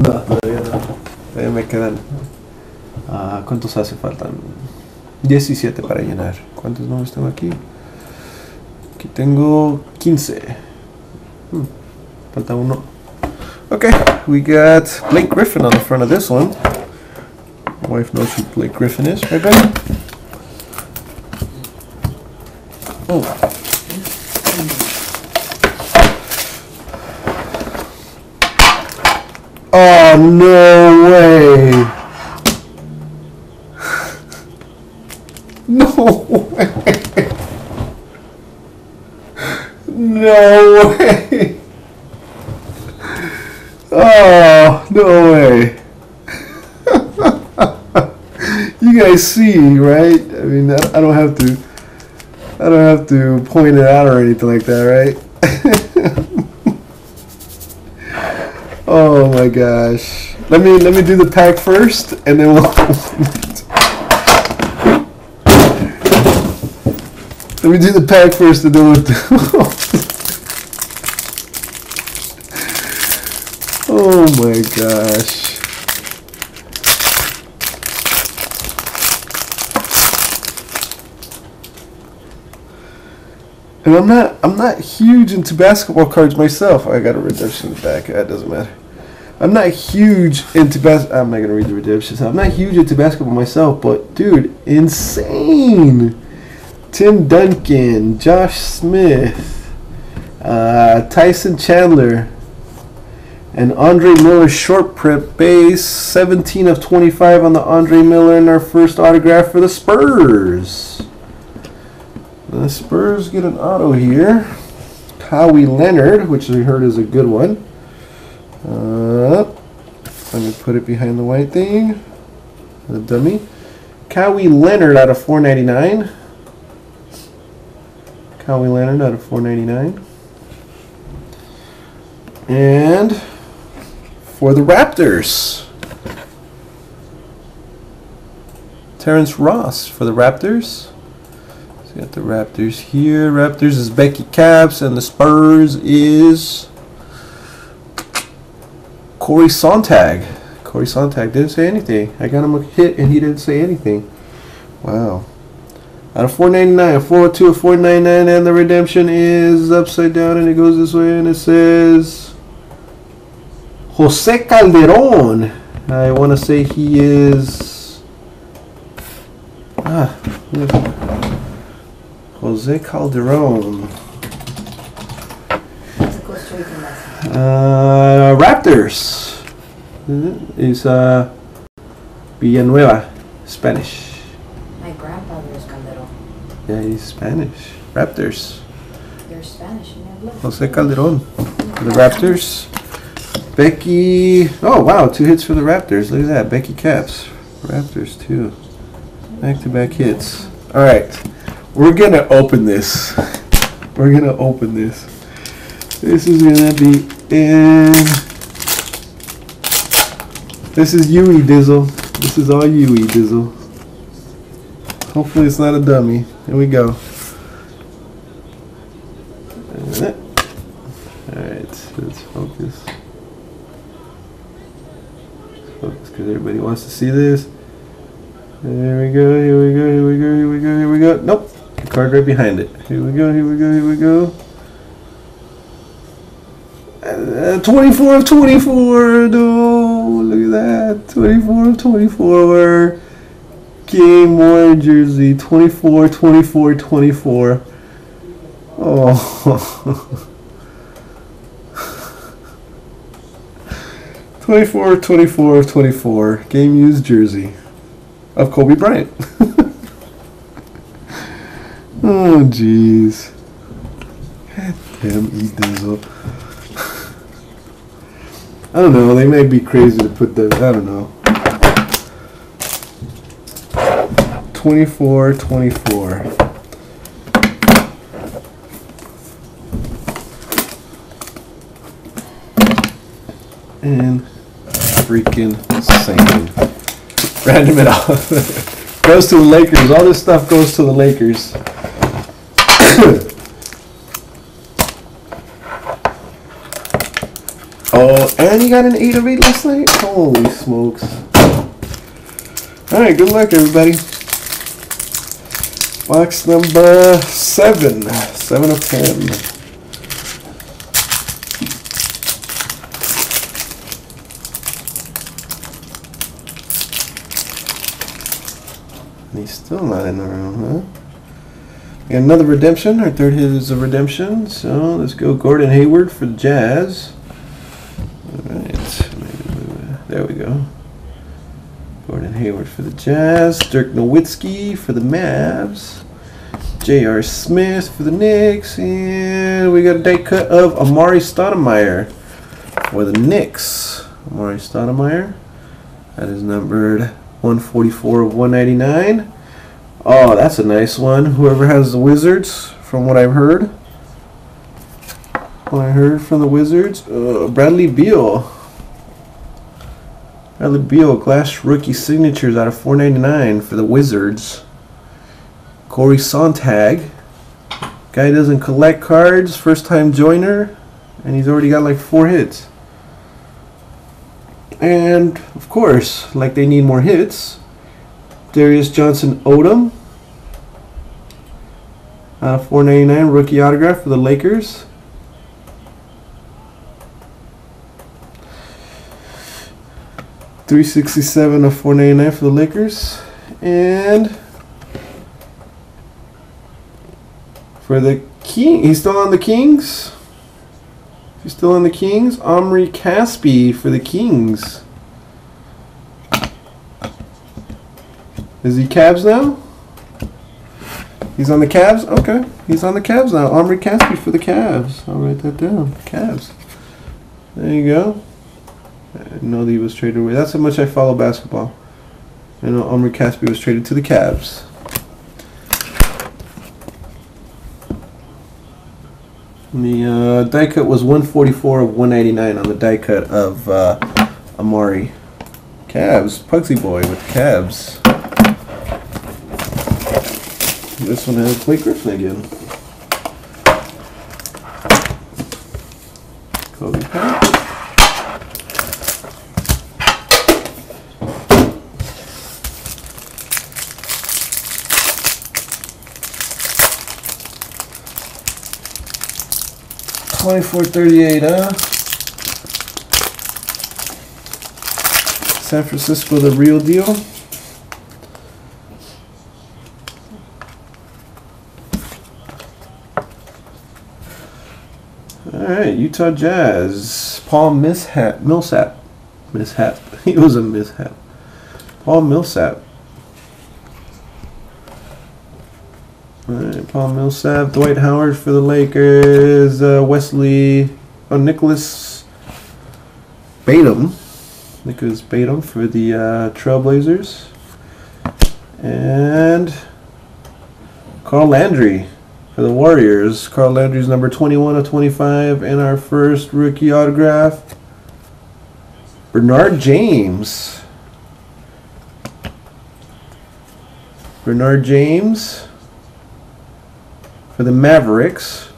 No, todavía no. Todavía me quedan. ah, ¿Cuántos hace faltan? 17 para llenar. ¿Cuántos números tengo aquí? Aquí tengo 15. Hmm, Falta uno. Okay, we got Blake Griffin on the front of this one. My wife knows who Blake Griffin is, right? Oh. Oh, no way. No way. No way. Oh, no way. you guys see, right? I mean, I don't have to. I don't have to point it out or anything like that, right? Oh my gosh. Let me let me do the pack first, and then we'll. let me do the pack first, and then we'll. Oh my gosh. And I'm not I'm not huge into basketball cards myself. I got a redemption back. That doesn't matter. I'm not huge into bas. I'm not gonna read the redemptions. I'm not huge into basketball myself, but dude, insane. Tim Duncan, Josh Smith, uh, Tyson Chandler, and Andre Miller short prep base. 17 of 25 on the Andre Miller in our first autograph for the Spurs. The Spurs get an auto here. Kawhi Leonard, which we heard is a good one. Uh, let me put it behind the white thing. The dummy. Kawhi Leonard out of 499. Kawhi Leonard out of 499. And for the Raptors. Terrence Ross for the Raptors. So got the Raptors here. Raptors is Becky Capps, and the Spurs is Corey Sontag. Corey Sontag didn't say anything. I got him a hit, and he didn't say anything. Wow. Out of 499, a 402, a 499, and the redemption is upside down, and it goes this way, and it says Jose Calderon. I want to say he is. Ah, who is it? Jose Calderon. It's a Costa Rican lesson. Uh, Raptors. Is uh, Villanueva, Spanish. My grandfather is Calderon. Yeah, he's Spanish. Raptors. They're Spanish in your blood. Jose Calderon. For the Raptors. Becky. Oh, wow. Two hits for the Raptors. Look at that. Becky Capps. Raptors, too. Back to back hits. All right. We're going to open this. We're going to open this. This is going to be in. This is Yui Dizzle. This is all Yui Dizzle. Hopefully, it's not a dummy. Here we go. Alright, let's focus. Focus, because everybody wants to see this. There we go, here we go, here we go, here we go, here we go. Nope, the card right behind it. Here we go, here we go, here we go. Uh, 24 of 24, no, look at that. 24 of 24. Game worn jersey, 24, 24, 24. Oh. 24, 24, 24. Game used jersey of Kobe Bryant. oh, jeez. God damn E Dizzle. I don't know. They may be crazy to put the. I don't know. 24, 24. And freaking same. Random it off. goes to the Lakers. All this stuff goes to the Lakers. oh, And you got an 8 of 8 last night? Holy smokes. Alright, good luck, everybody. Box number 7. 7 of 10. He's still not in the room, huh? We got another redemption. Our third hit is a redemption. So let's go Gordon Hayward for the Jazz. There we go. Gordon Hayward for the Jazz. Dirk Nowitzki for the Mavs. J.R. Smith for the Knicks. And we got a die cut of Amar'e Stoudemire for the Knicks. Amar'e Stoudemire. That is numbered 144 of 199. Oh, that's a nice one. Whoever has the Wizards, from what I've heard. What I heard from the Wizards, uh, Bradley Beal. Bradley Beal, glass rookie signatures out of 499 for the Wizards. Corey Sontag. Guy doesn't collect cards, first time joiner, and he's already got like four hits. And of course, like they need more hits, Darius Johnson Odom. Uh, 499 rookie autograph for the Lakers. Three sixty seven of four ninety nine for the Lakers, and for the King, he's still on the Kings. He's still on the Kings. Omri Caspi for the Kings. Is he Cavs now? He's on the Cavs? Okay. He's on the Cavs now. Omri Caspi for the Cavs. I'll write that down. Cavs. There you go. I know that he was traded away. That's how much I follow basketball. I know Omri Caspi was traded to the Cavs. The uh, die cut was 144 of 189 on the die cut of uh, Amar'e. Cavs. Pugsy Boy with Cavs. This one has Blake Griffin again. Kobe. Twenty-four thirty-eight, huh? San Francisco, the real deal. All right, Utah Jazz. Paul Mishap, Millsap, mishap. He was a mishap. Paul Millsap. Right, Paul Millsap, Dwight Howard for the Lakers, uh, Wesley, oh, Nicholas Batum, Nicholas Batum for the uh, Trailblazers, and Carl Landry for the Warriors. Carl Landry's number 21 of 25, and our first rookie autograph, Bernard James. Bernard James for the Mavericks.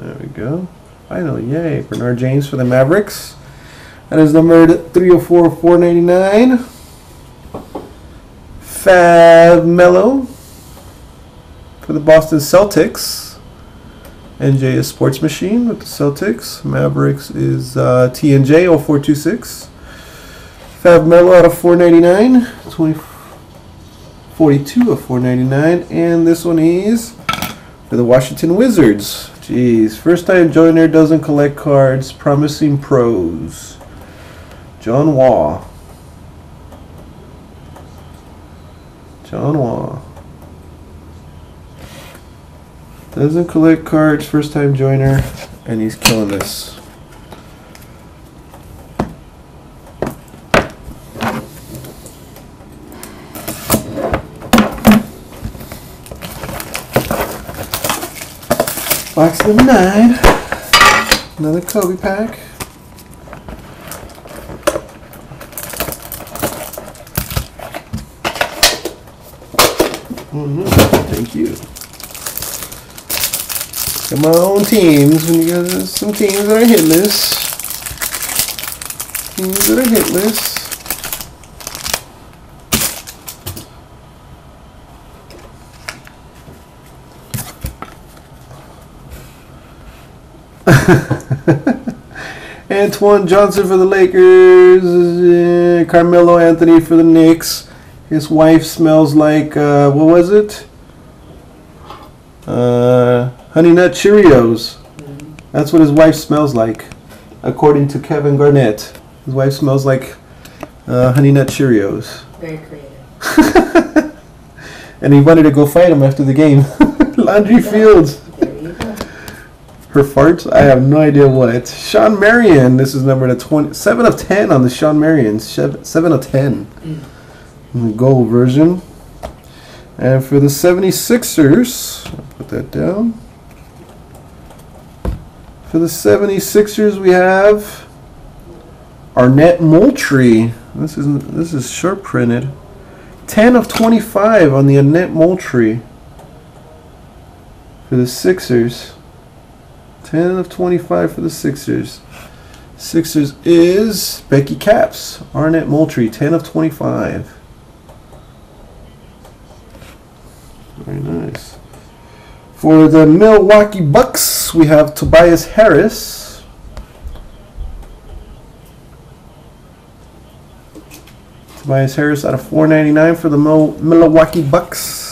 There we go. Finally, yay. Bernard James for the Mavericks. That is numbered 304 499. Fab Melo for the Boston Celtics. NJ is Sports Machine with the Celtics. Mavericks is uh, TNJ 0426. Fab Melo out of 499. 20, 42 of 499. And this one is for the Washington Wizards. Jeez, first time joiner doesn't collect cards. Promising pros. John Wall. John Wall. Doesn't collect cards, first time joiner, and he's killing this. Box number nine. Another Kobe pack. Mhm, Thank you. Got my own teams. When you got some teams that are hitless. Teams that are hitless. Antoine Johnson for the Lakers. uh, Carmelo Anthony for the Knicks. His wife smells like uh, what was it? Uh, Honey Nut Cheerios. That's what his wife smells like, according to Kevin Garnett. His wife smells like uh, Honey Nut Cheerios. Very creative. And he wanted to go fight him after the game. Landry Fields. There you go. Her farts? I have no idea what. Shawn Marion. This is number to 20, 7 of 10 on the Shawn Marion. Sev- 7 of 10. Mm. The gold version. And for the 76ers, I'll put that down. For the 76ers, we have Arnett Moultrie. This is this is short printed. 10 of 25 on the Arnett Moultrie. For the Sixers. 10 of 25 for the Sixers. Sixers is Becky Capps. Arnett Moultrie, 10 of 25. Very nice. For the Milwaukee Bucks, we have Tobias Harris. Tobias Harris out of 499 for the Mil- Milwaukee Bucks.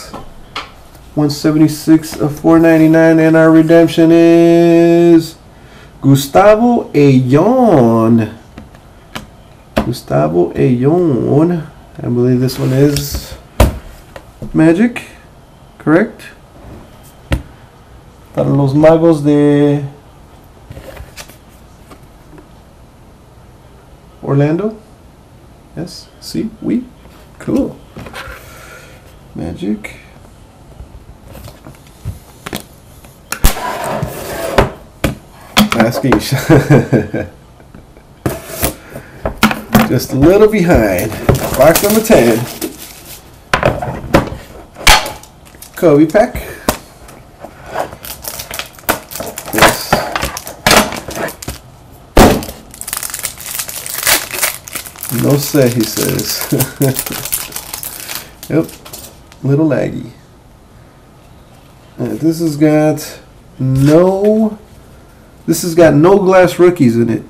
176 of 499 and our redemption is Gustavo Ayon. Gustavo Ayon. I believe this one is Magic, correct? Para los magos de Orlando. Yes, see, we. Cool. Magic. Asking. Just a little behind. Box number 10. Kobe Pack. Yes. No say, he says. yep. Little laggy. This has got no. This has got no glass rookies in it.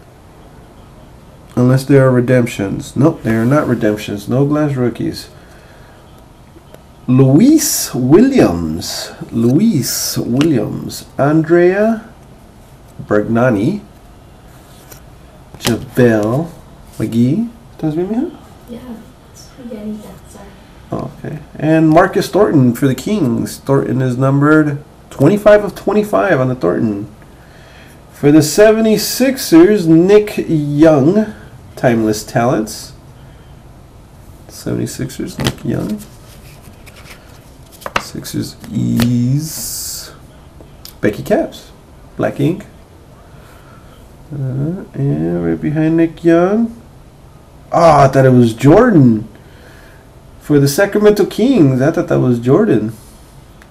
Unless there are redemptions. Nope, they are not redemptions. No glass rookies. Luis Williams. Luis Williams. Andrea Bargnani. JaVale McGee. Estás bien, mija? Yeah, spaghetti dancer. Oh, okay. And Marcus Thornton for the Kings. Thornton is numbered 25 of 25 on the Thornton. For the 76ers, Nick Young. Timeless Talents. 76ers, Nick Young. Sixers Ease. Becky Capps. Black ink. Uh, and right behind Nick Young. Oh, I thought it was Jordan for the Sacramento Kings. I thought that was Jordan.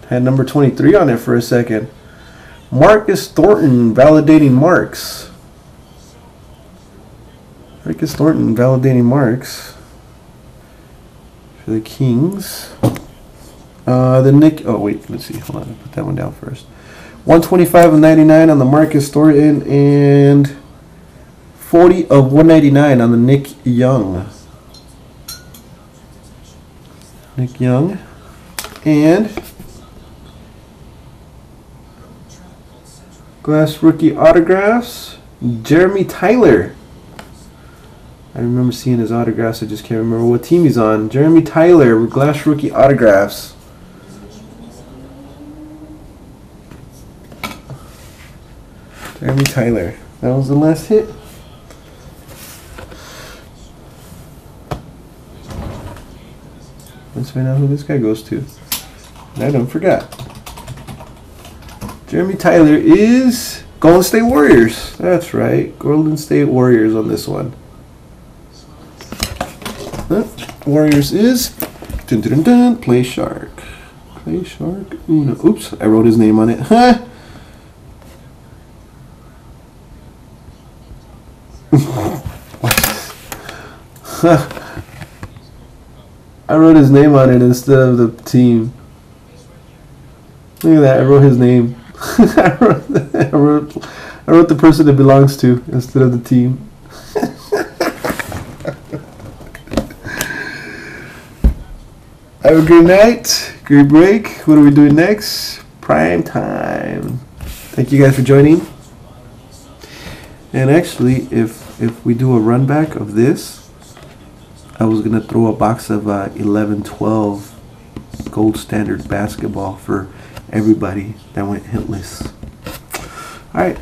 Had number 23 on it for a second. Marcus Thornton validating marks. Marcus Thornton validating marks for the Kings. Uh, the Nick. Oh wait, let's see. Hold on, put that one down first. 125 of 99 on the Marcus Thornton and 40 of 199 on the Nick Young. Nick Young. And glass rookie autographs. Jeremy Tyler. I remember seeing his autographs. I just can't remember what team he's on. Jeremy Tyler glass rookie autographs. Jeremy Tyler. That was the last hit. Let's find out who this guy goes to. I don't forgot. Jeremy Tyler is Golden State Warriors. That's right. Golden State Warriors on this one. Warriors is dun, dun, dun, Play Shark. Play Shark Uno. Oops, I wrote his name on it. Huh? I wrote his name on it instead of the team. Look at that, I wrote his name. I, wrote, I wrote I wrote the person it belongs to instead of the team. Have a good night. Great break. What are we doing next? Prime time. Thank you guys for joining. And actually, if if we do a run back of this, I was gonna throw a box of uh, 11, 12 gold standard basketball for everybody that went hitless. All right.